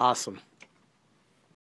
Awesome.